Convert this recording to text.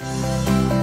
Música